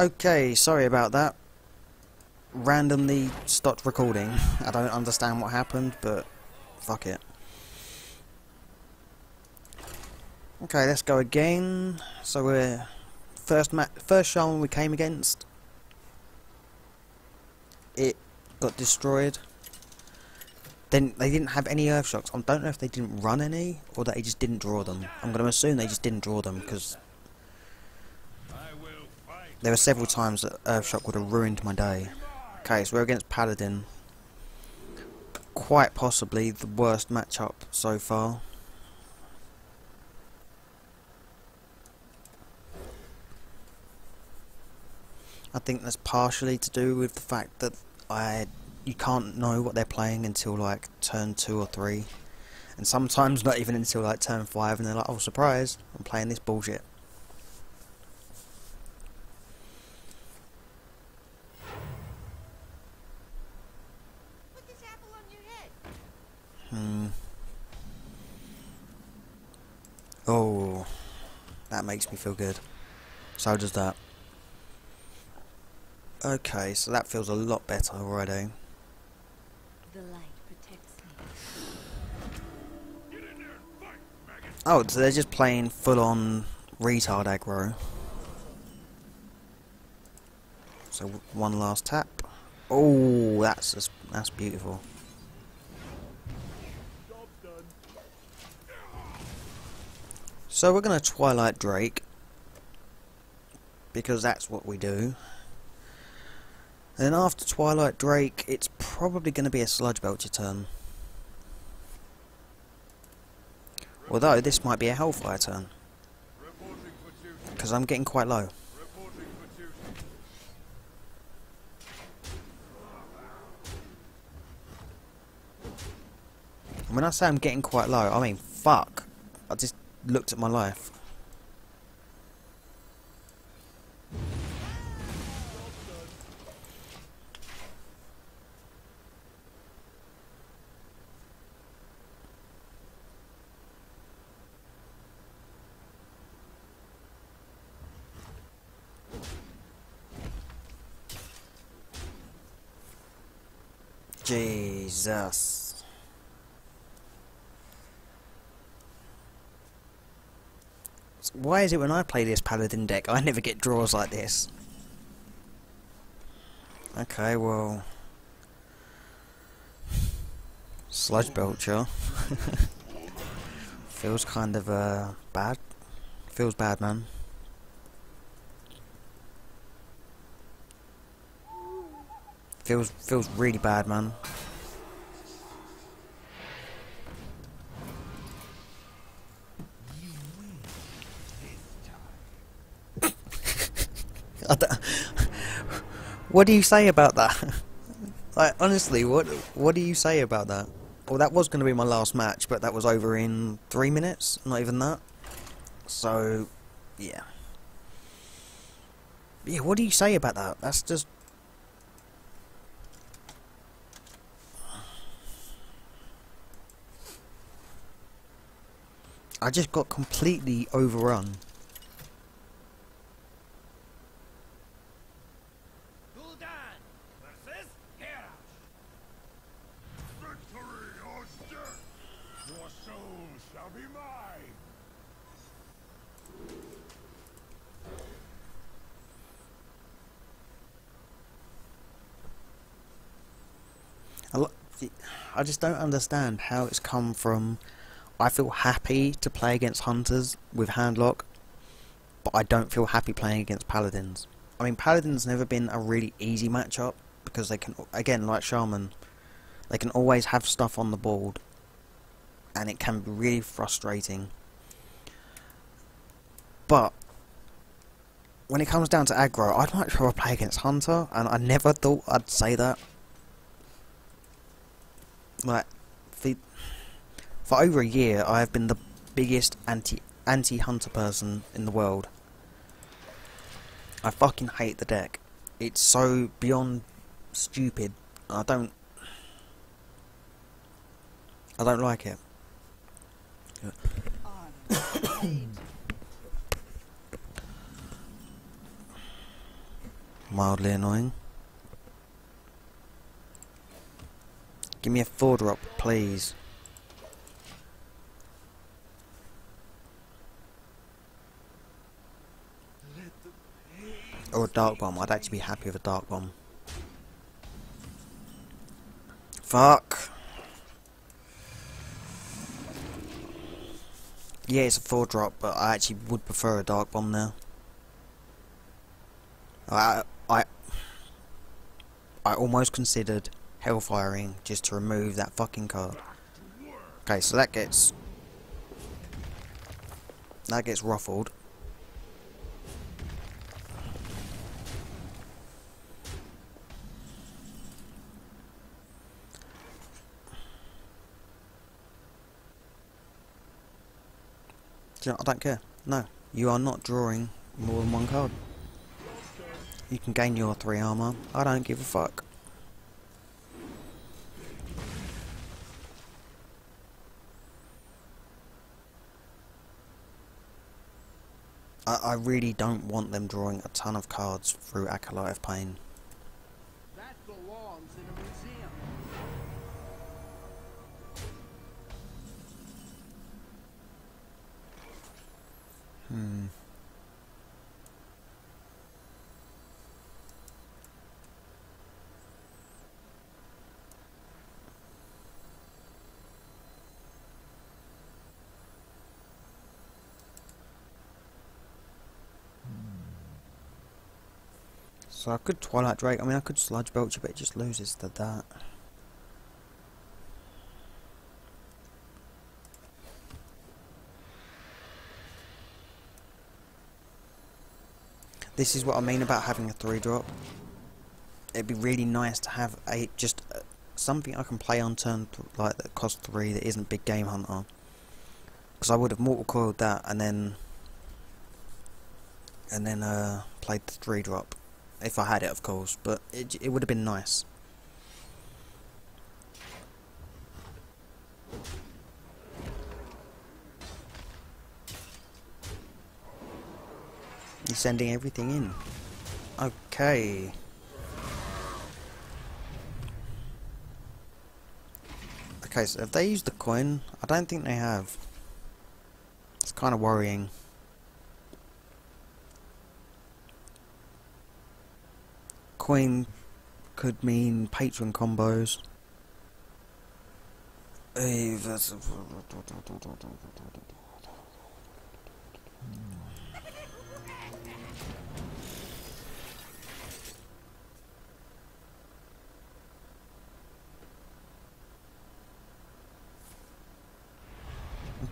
Okay, sorry about that. Randomly stopped recording. I don't understand what happened, but fuck it. Okay, let's go again. So we're first ma first shaman we came against. It got destroyed. Then they didn't have any earth shocks. I don't know if they didn't run any or that they just didn't draw them. I'm going to assume they just didn't draw them because there were several times that Earth Shock would have ruined my day. Okay, so we're against Paladin. Quite possibly the worst matchup so far. I think that's partially to do with the fact that I you can't know what they're playing until like turn two or three, and sometimes not even until like turn five, and they're like, "Oh, surprise! I'm playing this bullshit." Hmm. Oh, that makes me feel good. So does that. Okay, so that feels a lot better already. The light protects me. Oh, so they're just playing full-on retard aggro. So one last tap. Oh, that's just, that's beautiful. So we're gonna Twilight Drake because that's what we do. And then after Twilight Drake, it's probably going to be a Sludge Belcher turn. Although this might be a Hellfire turn. Because I'm getting quite low. When I say I'm getting quite low, I mean fuck. I just looked at my life. Jesus. Why is it when I play this paladin deck I never get draws like this? Okay, well... Sludge Belcher. Feels kind of, uh, bad. Feels bad, man. Feels feels really bad, man. What do you say about that? like honestly, what what do you say about that? Well, that was going to be my last match, but that was over in three minutes. Not even that. So, yeah. Yeah, what do you say about that? That's just I just got completely overrun. I just don't understand how it's come from I feel happy to play against hunters with handlock, but I don't feel happy playing against paladins. I mean, paladins never been a really easy matchup because they can, again, like shaman, they can always have stuff on the board, and it can be really frustrating. But when it comes down to aggro, I'd much rather play against hunter, and I never thought I'd say that. Like, the for over a year, I have been the biggest anti anti hunter person in the world. I fucking hate the deck. It's so beyond stupid. I don't. I don't like it. Mildly annoying. Give me a four drop, please. Or a Darkbomb. I'd actually be happy with a Darkbomb. Fuck. Yeah, it's a four drop, but I actually would prefer a Darkbomb now. I I I almost considered hellfiring just to remove that fucking card. Okay, so that gets that gets ruffled. Do you know, I don't care. No, you are not drawing more than one card. You can gain your three armor. I don't give a fuck. I, I really don't want them drawing a ton of cards through Acolyte of Pain. So I could Twilight Drake, I mean I could Sludge Belcher, but it just loses to that. This is what I mean about having a 3 drop. It'd be really nice to have a just uh, something I can play on turn like that costs 3 that isn't Big Game Hunter. Because I would have Mortal Coiled that and then and then uh, played the 3 drop. If I had it, of course, but it, it would have been nice. You're sending everything in. Okay. Okay, so have they used the coin? I don't think they have. It's kind of worrying. Coin could mean patron combos. Okay,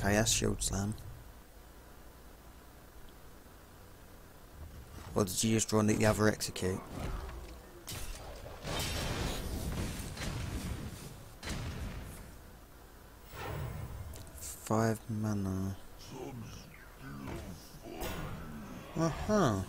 that's Shield Slam. Or did you just draw the other execute? Five mana. Uh huh.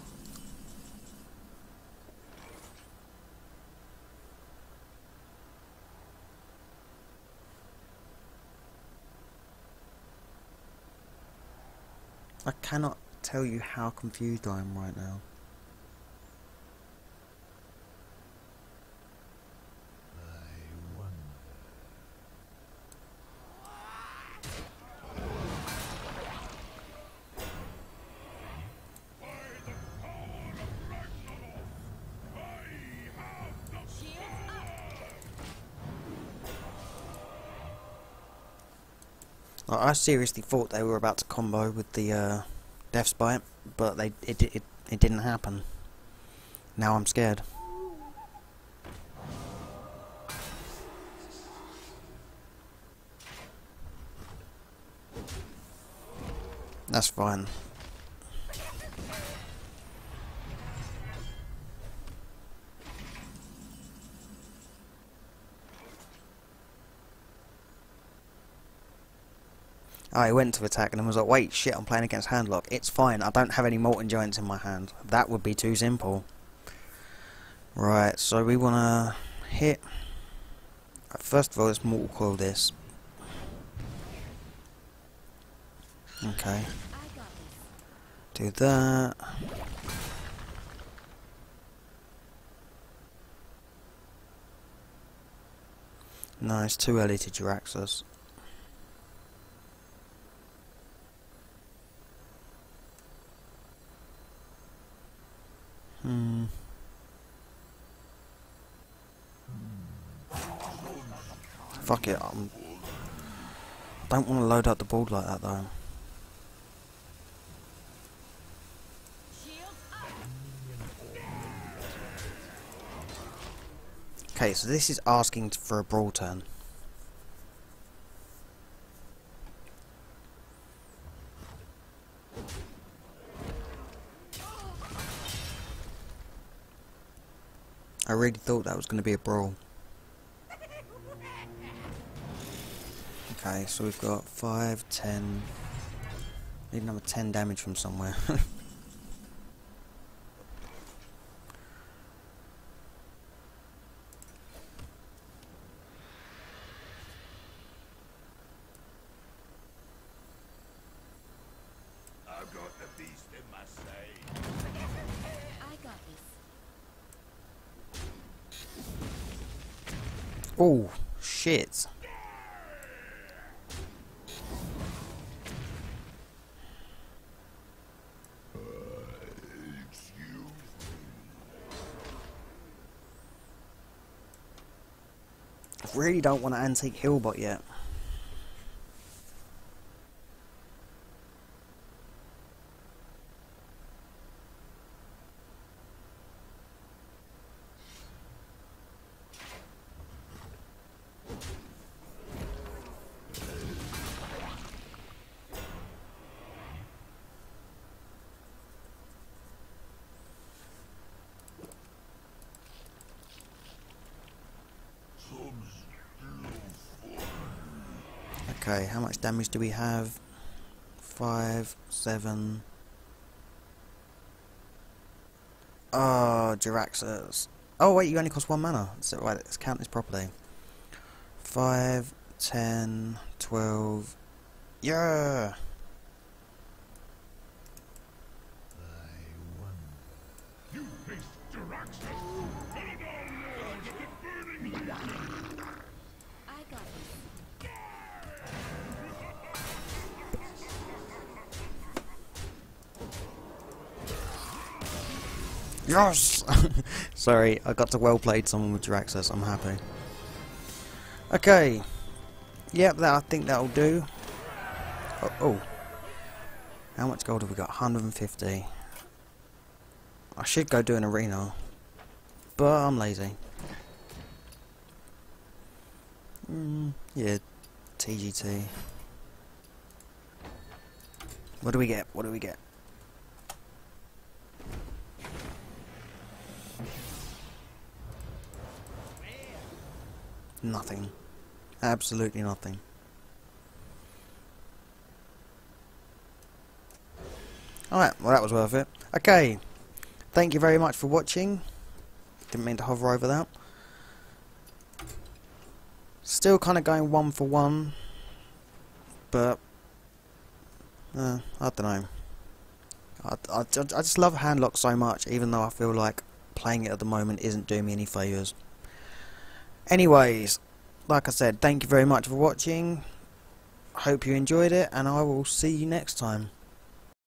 I cannot tell you how confused I am right now. Seriously thought they were about to combo with the uh, Death's Bite, but they it, it it didn't happen. Now I'm scared. That's fine. I went to attack and I was like, wait, shit, I'm playing against Handlock. It's fine, I don't have any Molten Giants in my hand. That would be too simple. Right, so we want to hit... First of all, let's Mortal Coil this. Okay. Do that. Nice. it's too early to Jaraxxus. Fuck it, I'm... Don't want to load up the board like that though. Okay, so this is asking for a brawl turn. I really thought that was going to be a brawl. Okay, so we've got 5, 10... Need another 10 damage from somewhere. I've got the beast in my sight. I got this. oh, shit. I really don't want an Antique Healbot yet. Okay, how much damage do we have? Five, seven. Ah, oh, Jaraxxus. Oh wait, you only cost one mana. So right, let's count this properly. Five, ten, twelve. Yeah. Yes! Sorry, I got to well played someone with Jaraxxus. I'm happy. Okay. Yep, that I think that'll do. Oh, oh. How much gold have we got? 150. I should go do an arena. But I'm lazy. Mm, yeah, TGT. What do we get? What do we get? Nothing. Absolutely nothing. Alright, well that was worth it. Okay. Thank you very much for watching. Didn't mean to hover over that. Still kind of going one for one. But... Uh, I don't know. I, I, I just love Handlock so much, even though I feel like playing it at the moment isn't doing me any favours. Anyways, like I said, thank you very much for watching. Hope you enjoyed it, and I will see you next time.